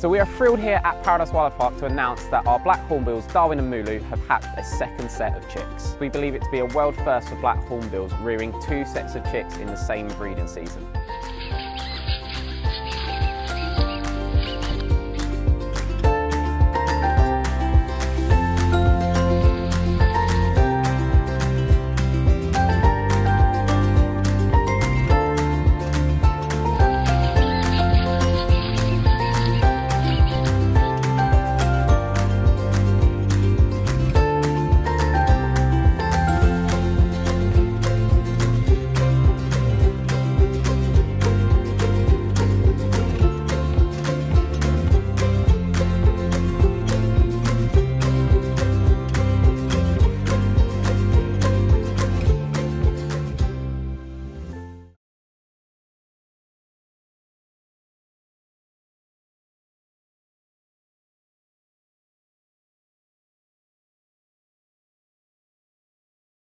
So we are thrilled here at Paradise Wildlife Park to announce that our black hornbills, Darwin and Mulu, have hatched a second set of chicks. We believe it to be a world first for black hornbills rearing two sets of chicks in the same breeding season.